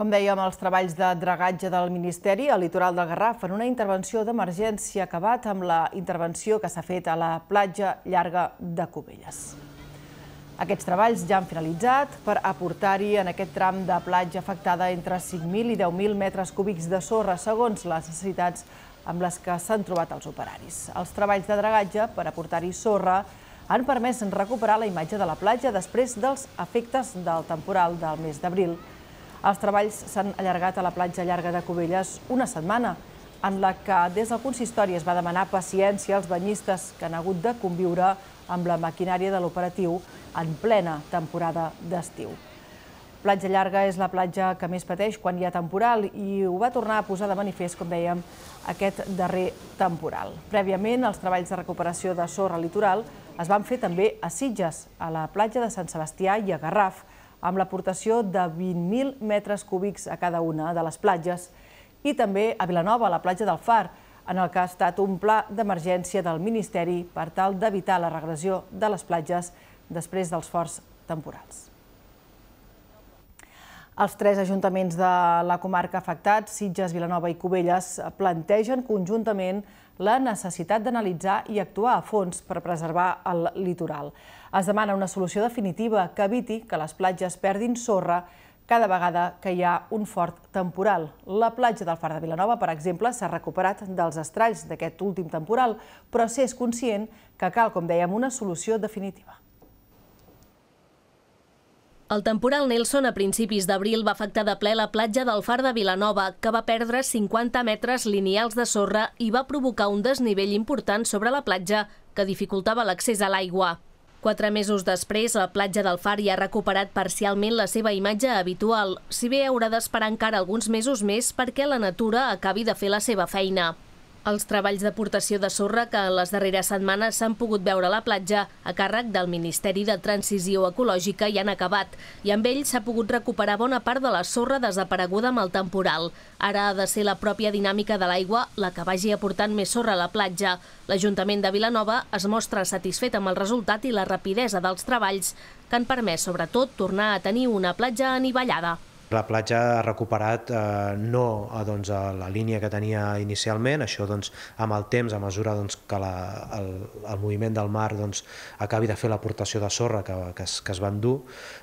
Com dèiem, els treballs de dragatge del Ministeri al litoral del Garraf en una intervenció d'emergència acabat amb la intervenció que s'ha fet a la platja llarga de Cubelles. Aquests treballs ja han finalitzat per aportar-hi en aquest tram de platja afectada entre 5.000 i 10.000 metres cúbics de sorra, segons les necessitats amb les que s'han trobat els operaris. Els treballs de dragatge per aportar-hi sorra han permès recuperar la imatge de la platja després dels efectes del temporal del mes d'abril. Els treballs s'han allargat a la platja llarga de Cubelles una setmana, en la que des del consistori es va demanar paciència als banyistes que han hagut de conviure amb la maquinària de l'operatiu en plena temporada d'estiu. Platja Llarga és la platja que més pateix quan hi ha temporal i ho va tornar a posar de manifest, com dèiem, aquest darrer temporal. Prèviament, els treballs de recuperació de sorra litoral es van fer també a Sitges, a la platja de Sant Sebastià i a Garraf, amb l'aportació de 20.000 metres cúbics a cada una de les platges, i també a Vilanova, a la platja del Far, en el que ha estat un pla d'emergència del Ministeri per tal d'evitar la regressió de les platges després dels forts temporals. Els tres ajuntaments de la comarca afectats, Sitges, Vilanova i Cubelles, plantegen conjuntament la necessitat d'analitzar i actuar a fons per preservar el litoral. Es demana una solució definitiva que eviti que les platges perdin sorra cada vegada que hi ha un fort temporal. La platja del Far de Vilanova, per exemple, s'ha recuperat dels estralls d'aquest últim temporal, però s'és conscient que cal, com dèiem, una solució definitiva. El temporal Nelson a principis d'abril va afectar de ple la platja del Far de Vilanova, que va perdre 50 metres lineals de sorra i va provocar un desnivell important sobre la platja que dificultava l'accés a l'aigua. Quatre mesos després, la platja del Far ja ha recuperat parcialment la seva imatge habitual, si bé haurà d'esperar encara alguns mesos més perquè la natura acabi de fer la seva feina. Els treballs d'aportació de sorra que en les darreres setmanes s'han pogut veure a la platja a càrrec del Ministeri de Transició Ecològica i han acabat, i amb ell s'ha pogut recuperar bona part de la sorra desapareguda amb el temporal. Ara ha de ser la pròpia dinàmica de l'aigua la que vagi aportant més sorra a la platja. L'Ajuntament de Vilanova es mostra satisfet amb el resultat i la rapidesa dels treballs, que han permès, sobretot, tornar a tenir una platja anivellada. La platja ha recuperat eh, no a, doncs, a la línia que tenia inicialment, això doncs, amb el temps, a mesura doncs, que la, el, el moviment del mar doncs, acabi de fer l'aportació de sorra que, que, es, que es van dur,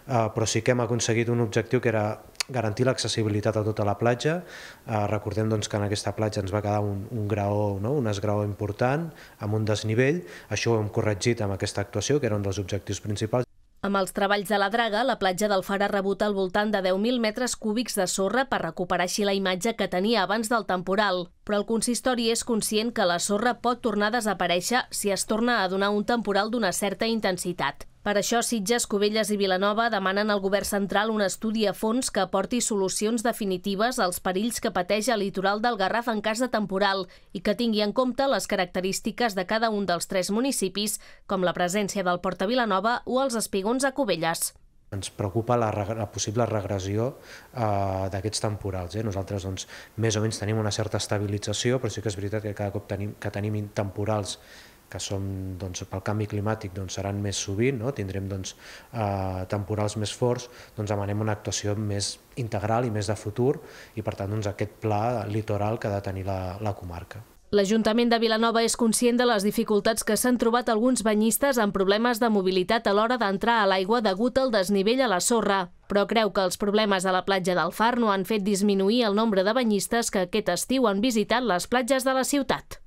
eh, però sí que hem aconseguit un objectiu que era garantir l'accessibilitat a tota la platja. Eh, recordem doncs, que en aquesta platja ens va quedar un, un graó, no? un esgraó important, amb un desnivell. Això ho hem corregit amb aquesta actuació, que era un dels objectius principals. Amb els treballs de la draga, la platja del Far ha rebut al voltant de 10.000 metres cúbics de sorra per recuperar així la imatge que tenia abans del temporal. Però el consistori és conscient que la sorra pot tornar a desaparèixer si es torna a donar un temporal d'una certa intensitat. Per això, Sitges, Cubelles i Vilanova demanen al govern central un estudi a fons que aporti solucions definitives als perills que pateix el litoral del Garraf en cas de temporal i que tingui en compte les característiques de cada un dels tres municipis, com la presència del Port a Vilanova o els espigons a Cubelles. Ens preocupa la, la possible regressió eh, d'aquests temporals. Eh? Nosaltres doncs, més o menys tenim una certa estabilització, però sí que és veritat que cada cop tenim, que tenim temporals que som, doncs, pel canvi climàtic doncs, seran més sovint, no? tindrem doncs, eh, temporals més forts, doncs demanem una actuació més integral i més de futur i per tant doncs, aquest pla litoral que ha de tenir la, la comarca. L'Ajuntament de Vilanova és conscient de les dificultats que s'han trobat alguns banyistes amb problemes de mobilitat a l'hora d'entrar a l'aigua degut al desnivell a la sorra, però creu que els problemes a la platja del Far no han fet disminuir el nombre de banyistes que aquest estiu han visitat les platges de la ciutat.